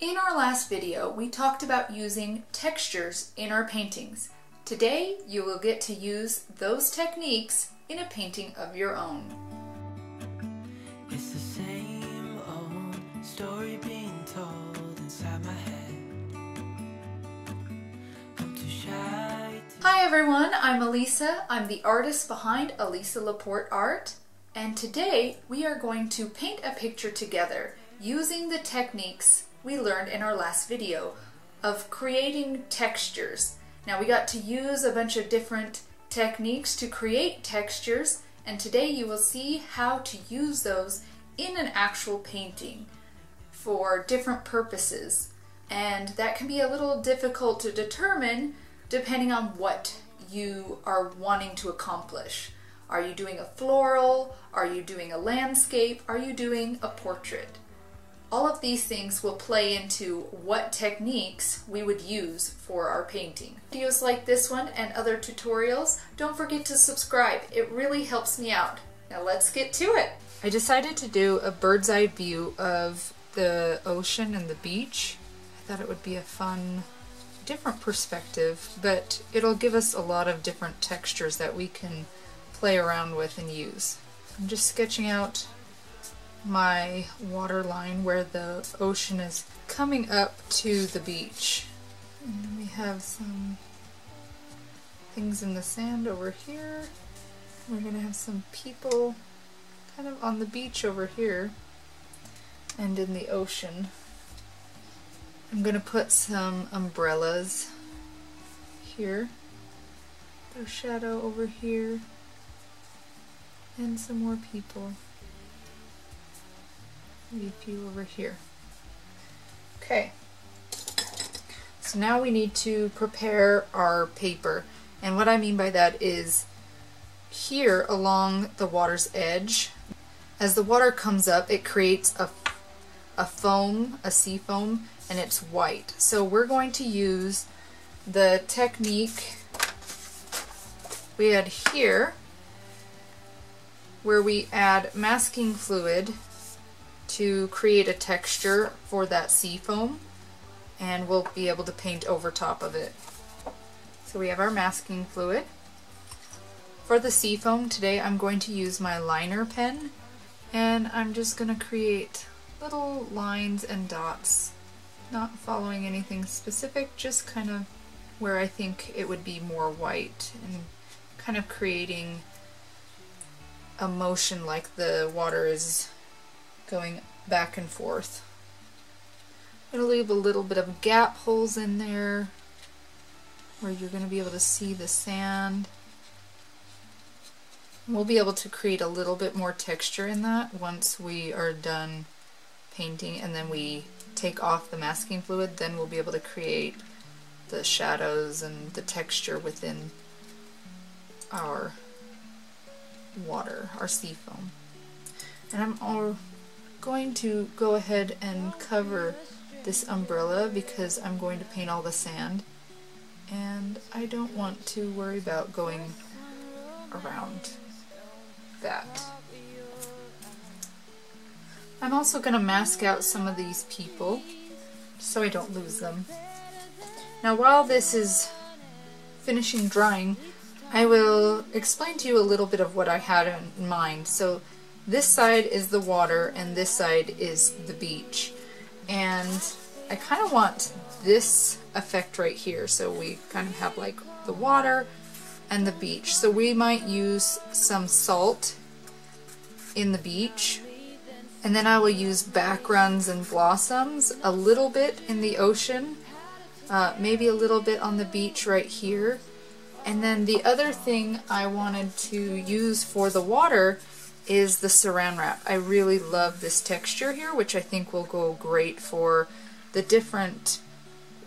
In our last video, we talked about using textures in our paintings. Today, you will get to use those techniques in a painting of your own. It's the same old story being told inside my head. I'm too shy to Hi everyone, I'm Alisa. I'm the artist behind Alisa Laporte Art. And today we are going to paint a picture together using the techniques we learned in our last video of creating textures. Now we got to use a bunch of different techniques to create textures and today you will see how to use those in an actual painting for different purposes. And that can be a little difficult to determine depending on what you are wanting to accomplish. Are you doing a floral? Are you doing a landscape? Are you doing a portrait? All of these things will play into what techniques we would use for our painting. Videos like this one and other tutorials, don't forget to subscribe. It really helps me out. Now let's get to it. I decided to do a bird's eye view of the ocean and the beach. I thought it would be a fun, different perspective, but it'll give us a lot of different textures that we can play around with and use. I'm just sketching out my water line where the ocean is coming up to the beach. And we have some things in the sand over here. We're to have some people kind of on the beach over here and in the ocean. I'm going to put some umbrellas here. Their shadow over here. And some more people. A few over here. Okay. So now we need to prepare our paper. And what I mean by that is here along the water's edge, as the water comes up, it creates a, a foam, a sea foam, and it's white. So we're going to use the technique we had here, where we add masking fluid to create a texture for that sea foam and we'll be able to paint over top of it. So we have our masking fluid. For the sea foam today I'm going to use my liner pen and I'm just going to create little lines and dots not following anything specific just kind of where I think it would be more white and kind of creating a motion like the water is going back and forth. I'm going to leave a little bit of gap holes in there where you're going to be able to see the sand. We'll be able to create a little bit more texture in that once we are done painting and then we take off the masking fluid then we'll be able to create the shadows and the texture within our water, our sea foam. And I'm all going to go ahead and cover this umbrella because I'm going to paint all the sand and I don't want to worry about going around that. I'm also going to mask out some of these people so I don't lose them. Now while this is finishing drying, I will explain to you a little bit of what I had in mind. So this side is the water and this side is the beach. And I kind of want this effect right here. So we kind of have like the water and the beach. So we might use some salt in the beach. And then I will use backgrounds and blossoms a little bit in the ocean. Uh, maybe a little bit on the beach right here. And then the other thing I wanted to use for the water is the saran wrap. I really love this texture here, which I think will go great for the different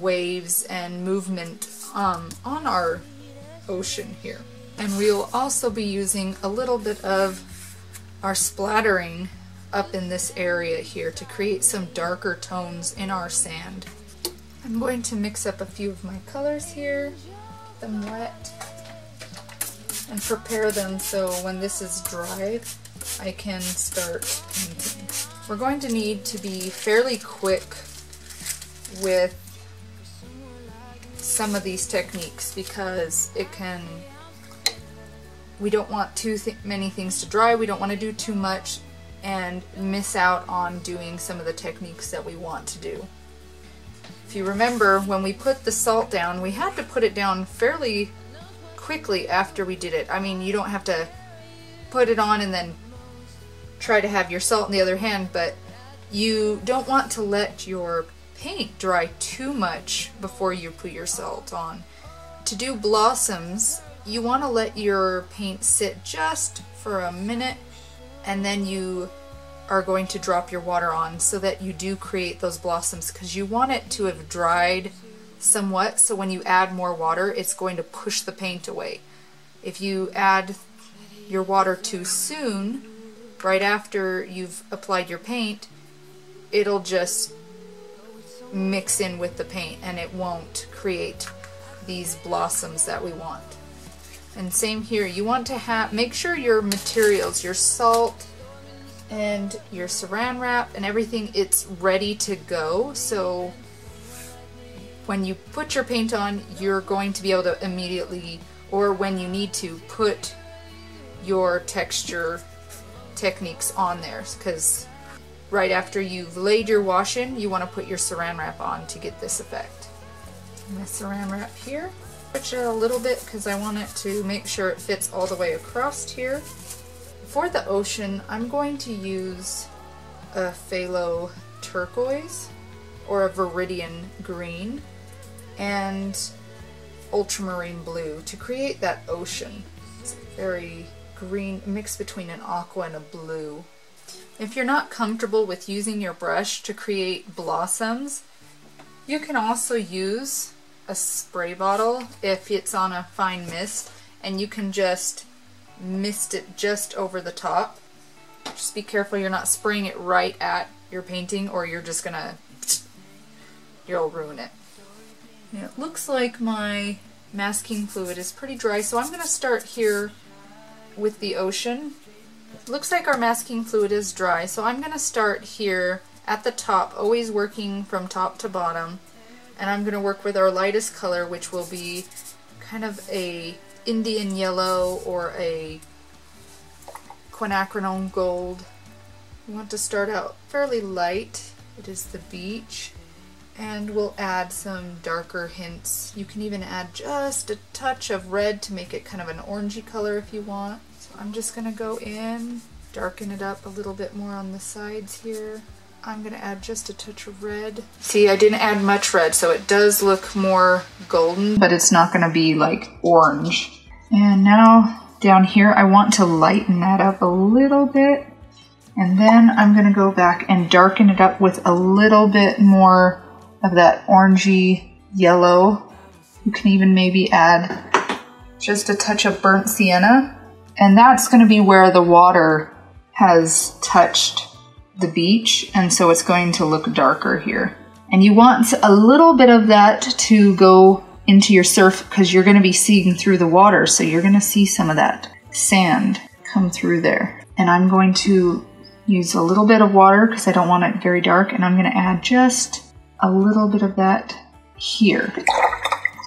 waves and movement um, on our ocean here. And we'll also be using a little bit of our splattering up in this area here to create some darker tones in our sand. I'm going to mix up a few of my colors here, get them wet, and prepare them so when this is dry, I can start painting. We're going to need to be fairly quick with some of these techniques because it can we don't want too th many things to dry we don't want to do too much and miss out on doing some of the techniques that we want to do if you remember when we put the salt down we had to put it down fairly quickly after we did it I mean you don't have to put it on and then try to have your salt in the other hand but you don't want to let your paint dry too much before you put your salt on. To do blossoms, you want to let your paint sit just for a minute and then you are going to drop your water on so that you do create those blossoms because you want it to have dried somewhat so when you add more water it's going to push the paint away. If you add your water too soon, right after you've applied your paint, it'll just mix in with the paint and it won't create these blossoms that we want. And same here, you want to have, make sure your materials, your salt and your saran wrap and everything, it's ready to go. So when you put your paint on, you're going to be able to immediately, or when you need to, put your texture techniques on there because right after you've laid your wash in, you want to put your saran wrap on to get this effect. And the saran wrap here, switch it a little bit because I want it to make sure it fits all the way across here. For the ocean, I'm going to use a phthalo turquoise or a viridian green and ultramarine blue to create that ocean. It's very green, mixed between an aqua and a blue. If you're not comfortable with using your brush to create blossoms, you can also use a spray bottle if it's on a fine mist and you can just mist it just over the top. Just be careful you're not spraying it right at your painting or you're just gonna, you'll ruin it. It looks like my masking fluid is pretty dry so I'm gonna start here with the ocean looks like our masking fluid is dry, so I'm going to start here at the top, always working from top to bottom. And I'm going to work with our lightest color, which will be kind of a Indian yellow or a quinacridone gold. We want to start out fairly light. It is the beach. And we'll add some darker hints. You can even add just a touch of red to make it kind of an orangey color if you want. So I'm just going to go in, darken it up a little bit more on the sides here. I'm going to add just a touch of red. See, I didn't add much red, so it does look more golden, but it's not going to be like orange. And now down here, I want to lighten that up a little bit. And then I'm going to go back and darken it up with a little bit more of that orangey yellow. You can even maybe add just a touch of burnt sienna and that's going to be where the water has touched the beach, and so it's going to look darker here. And you want a little bit of that to go into your surf because you're going to be seeing through the water, so you're going to see some of that sand come through there. And I'm going to use a little bit of water because I don't want it very dark, and I'm going to add just a little bit of that here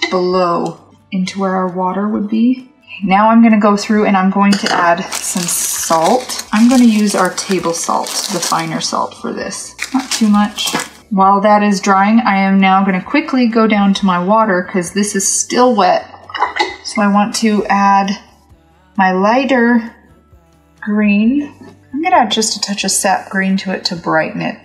below into where our water would be. Now I'm going to go through and I'm going to add some salt. I'm going to use our table salt, the finer salt for this. Not too much. While that is drying, I am now going to quickly go down to my water because this is still wet. So I want to add my lighter green. I'm going to add just a touch of sap green to it to brighten it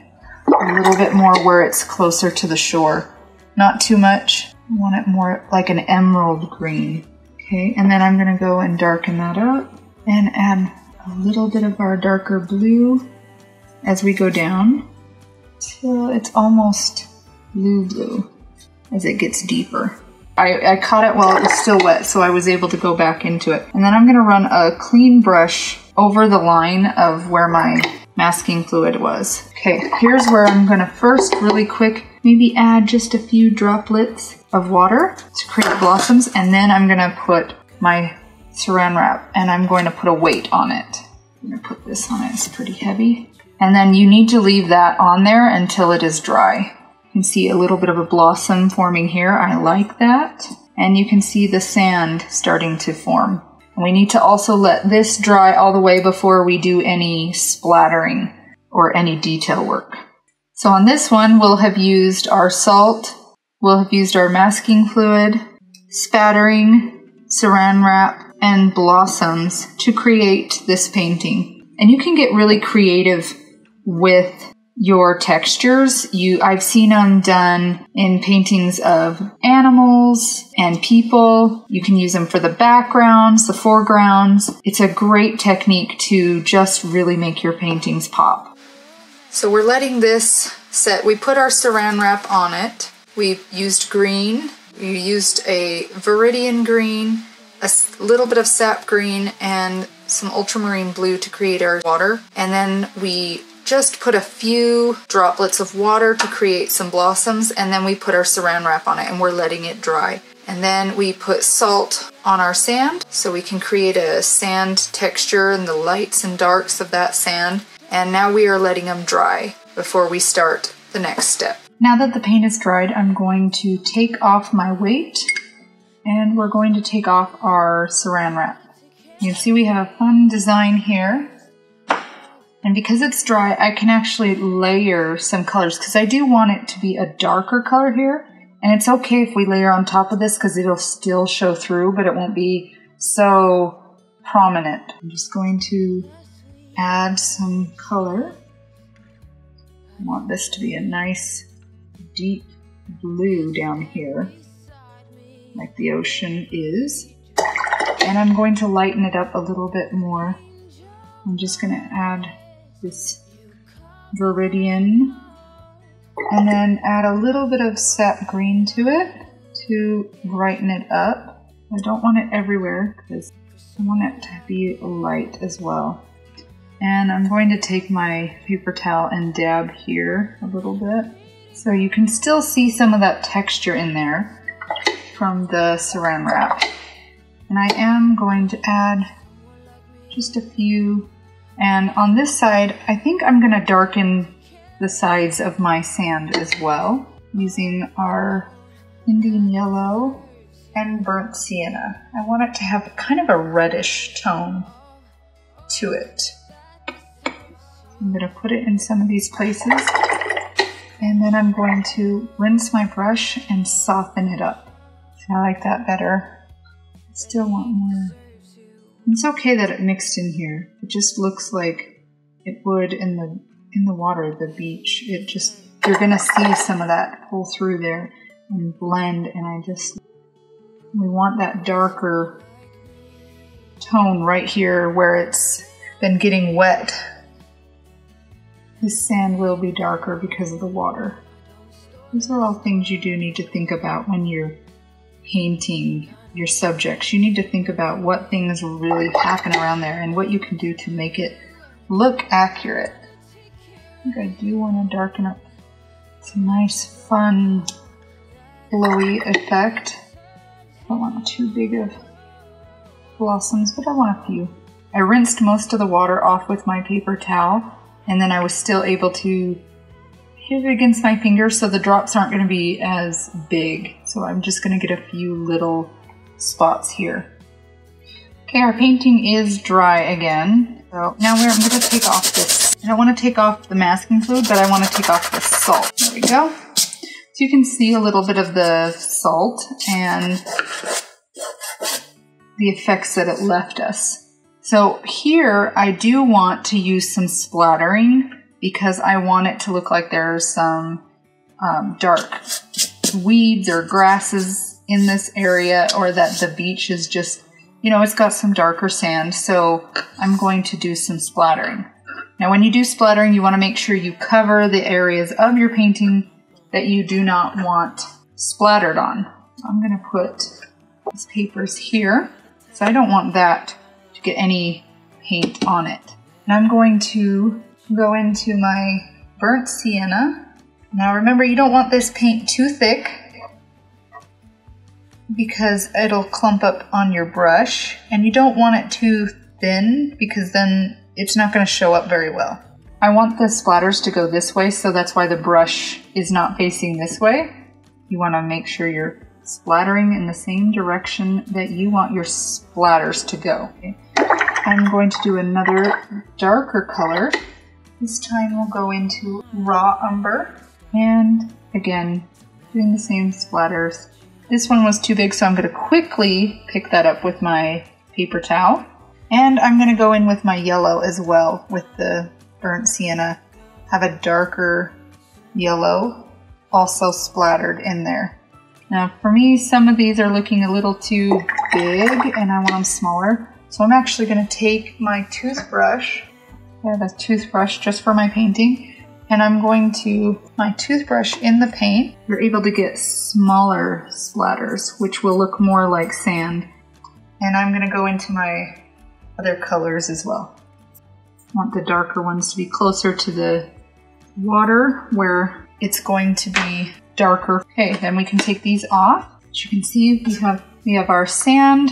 a little bit more where it's closer to the shore. Not too much. I want it more like an emerald green. Okay, and then I'm gonna go and darken that up and add a little bit of our darker blue as we go down till it's almost blue blue as it gets deeper. I, I caught it while it was still wet, so I was able to go back into it. And then I'm gonna run a clean brush over the line of where my masking fluid was. Okay, here's where I'm gonna first really quick maybe add just a few droplets of water to create blossoms and then I'm gonna put my saran wrap and I'm going to put a weight on it. I'm gonna put this on it, it's pretty heavy. And then you need to leave that on there until it is dry. You can see a little bit of a blossom forming here. I like that. And you can see the sand starting to form. We need to also let this dry all the way before we do any splattering or any detail work. So on this one, we'll have used our salt, we'll have used our masking fluid, spattering, saran wrap, and blossoms to create this painting. And you can get really creative with your textures. You, I've seen them done in paintings of animals and people. You can use them for the backgrounds, the foregrounds. It's a great technique to just really make your paintings pop. So we're letting this set. We put our saran wrap on it. We used green. We used a viridian green, a little bit of sap green, and some ultramarine blue to create our water. And then we just put a few droplets of water to create some blossoms and then we put our saran wrap on it and we're letting it dry. And then we put salt on our sand so we can create a sand texture and the lights and darks of that sand. And now we are letting them dry before we start the next step. Now that the paint is dried, I'm going to take off my weight and we're going to take off our saran wrap. You see we have a fun design here. And because it's dry, I can actually layer some colors because I do want it to be a darker color here. And it's okay if we layer on top of this because it'll still show through, but it won't be so prominent. I'm just going to add some color. I want this to be a nice deep blue down here, like the ocean is. And I'm going to lighten it up a little bit more. I'm just going to add this viridian and then add a little bit of sap green to it to brighten it up. I don't want it everywhere because I want it to be light as well. And I'm going to take my paper towel and dab here a little bit. So you can still see some of that texture in there from the saran wrap. And I am going to add just a few and on this side, I think I'm going to darken the sides of my sand as well using our Indian yellow and burnt sienna. I want it to have kind of a reddish tone to it. I'm to put it in some of these places and then I'm going to rinse my brush and soften it up. I like that better. I Still want more it's okay that it mixed in here. It just looks like it would in the in the water, the beach. It just you're gonna see some of that pull through there and blend and I just we want that darker tone right here where it's been getting wet. This sand will be darker because of the water. These are all things you do need to think about when you're painting your subjects. You need to think about what things really happen around there and what you can do to make it look accurate. I think I do want to darken up. It's a nice, fun, glowy effect. I don't want too big of blossoms, but I want a few. I rinsed most of the water off with my paper towel, and then I was still able to hit it against my finger so the drops aren't going to be as big. So I'm just going to get a few little spots here. Okay, our painting is dry again. So now we're, I'm going to take off this. I don't want to take off the masking fluid, but I want to take off the salt. There we go. So you can see a little bit of the salt and the effects that it left us. So here I do want to use some splattering because I want it to look like there's some um, dark weeds or grasses in this area or that the beach is just, you know, it's got some darker sand. So I'm going to do some splattering. Now, when you do splattering, you want to make sure you cover the areas of your painting that you do not want splattered on. I'm going to put these papers here. So I don't want that to get any paint on it. And I'm going to go into my burnt sienna. Now remember, you don't want this paint too thick because it'll clump up on your brush and you don't want it too thin because then it's not going to show up very well. I want the splatters to go this way, so that's why the brush is not facing this way. You want to make sure you're splattering in the same direction that you want your splatters to go. I'm going to do another darker color. This time we'll go into raw umber and again doing the same splatters. This one was too big so I'm going to quickly pick that up with my paper towel. And I'm going to go in with my yellow as well with the burnt sienna. Have a darker yellow also splattered in there. Now for me, some of these are looking a little too big and I want them smaller. So I'm actually going to take my toothbrush, I have a toothbrush just for my painting, and I'm going to, my toothbrush in the paint, you're able to get smaller splatters, which will look more like sand. And I'm going to go into my other colors as well. I want the darker ones to be closer to the water where it's going to be darker. Okay, then we can take these off. As you can see, we have we have our sand,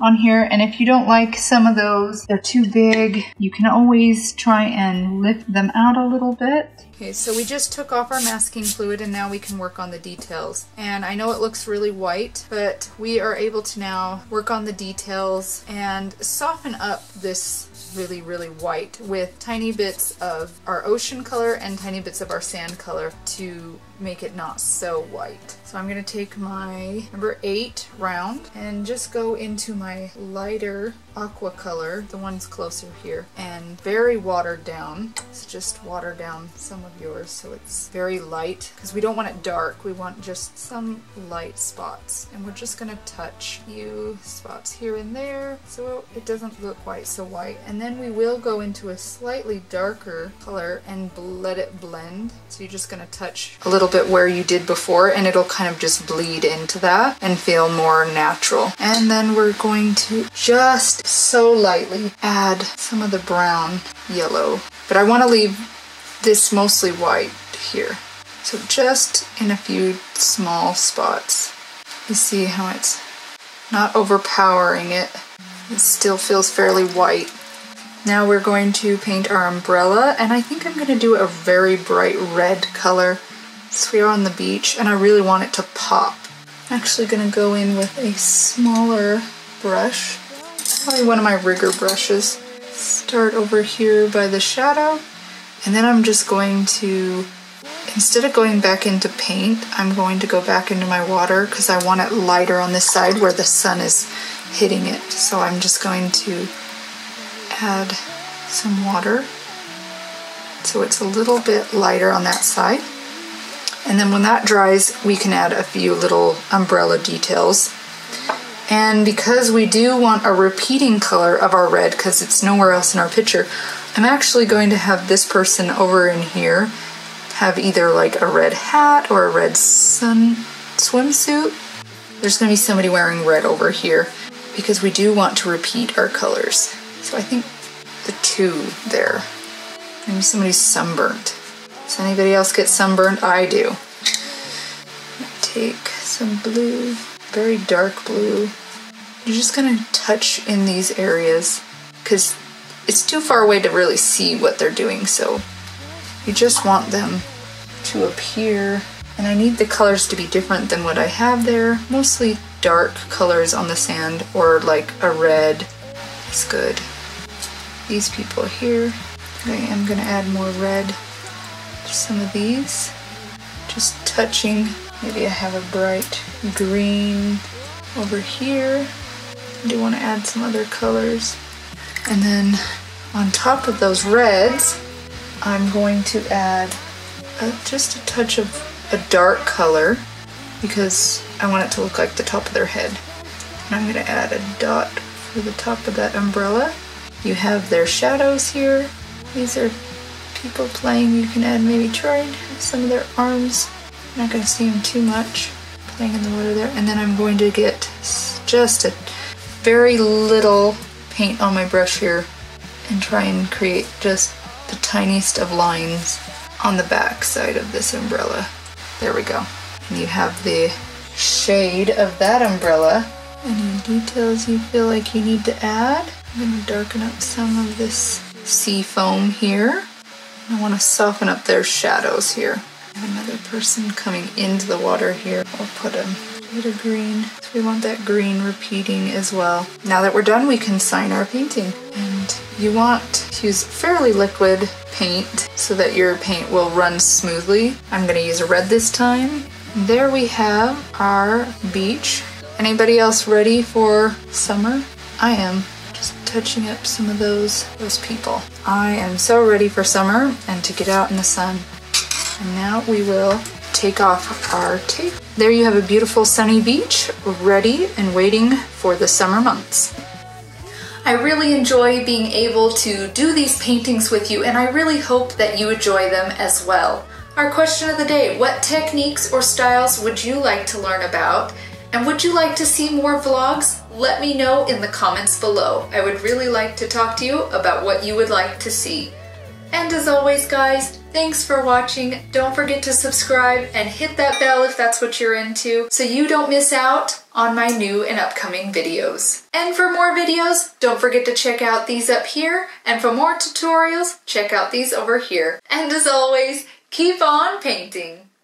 on here. And if you don't like some of those, they're too big, you can always try and lift them out a little bit. Okay, so we just took off our masking fluid and now we can work on the details. And I know it looks really white, but we are able to now work on the details and soften up this really, really white with tiny bits of our ocean color and tiny bits of our sand color to make it not so white. So I'm going to take my number 8 round and just go into my lighter aqua color, the one's closer here, and very watered down. So just water down some of yours so it's very light because we don't want it dark. We want just some light spots. And we're just going to touch a few spots here and there so it doesn't look quite so white. And then we will go into a slightly darker color and let it blend. So you're just going to touch a little bit where you did before and it'll kind of just bleed into that and feel more natural. And then we're going to just so lightly add some of the brown yellow. But I want to leave this mostly white here. So just in a few small spots. You see how it's not overpowering it. It still feels fairly white. Now we're going to paint our umbrella and I think I'm going to do a very bright red color so we are on the beach and I really want it to pop. I'm actually going to go in with a smaller brush, probably one of my rigger brushes. Start over here by the shadow and then I'm just going to, instead of going back into paint, I'm going to go back into my water because I want it lighter on this side where the sun is hitting it. So I'm just going to add some water so it's a little bit lighter on that side. And then when that dries, we can add a few little umbrella details. And because we do want a repeating color of our red, because it's nowhere else in our picture, I'm actually going to have this person over in here have either like a red hat or a red sun swimsuit. There's going to be somebody wearing red over here because we do want to repeat our colors. So I think the two there. Maybe somebody's sunburnt. Does anybody else get sunburned? I do. Take some blue, very dark blue. You're just gonna touch in these areas because it's too far away to really see what they're doing, so you just want them to appear. And I need the colors to be different than what I have there. Mostly dark colors on the sand or like a red is good. These people here, I am gonna add more red some of these. Just touching. Maybe I have a bright green over here. I do want to add some other colors. And then on top of those reds, I'm going to add a, just a touch of a dark color because I want it to look like the top of their head. And I'm going to add a dot for the top of that umbrella. You have their shadows here. These are people playing, you can add maybe try some of their arms. I'm not going to see them too much playing in the water there. And then I'm going to get just a very little paint on my brush here and try and create just the tiniest of lines on the back side of this umbrella. There we go. And you have the shade of that umbrella. Any details you feel like you need to add? I'm going to darken up some of this sea foam here I want to soften up their shadows here. Another person coming into the water here. I'll put a bit of green. So we want that green repeating as well. Now that we're done, we can sign our painting. And you want to use fairly liquid paint so that your paint will run smoothly. I'm gonna use a red this time. There we have our beach. Anybody else ready for summer? I am touching up some of those those people. I am so ready for summer and to get out in the sun. And now we will take off our tape. There you have a beautiful sunny beach ready and waiting for the summer months. I really enjoy being able to do these paintings with you and I really hope that you enjoy them as well. Our question of the day, what techniques or styles would you like to learn about? And would you like to see more vlogs? Let me know in the comments below. I would really like to talk to you about what you would like to see. And as always guys, thanks for watching. Don't forget to subscribe and hit that bell if that's what you're into so you don't miss out on my new and upcoming videos. And for more videos, don't forget to check out these up here. And for more tutorials, check out these over here. And as always, keep on painting.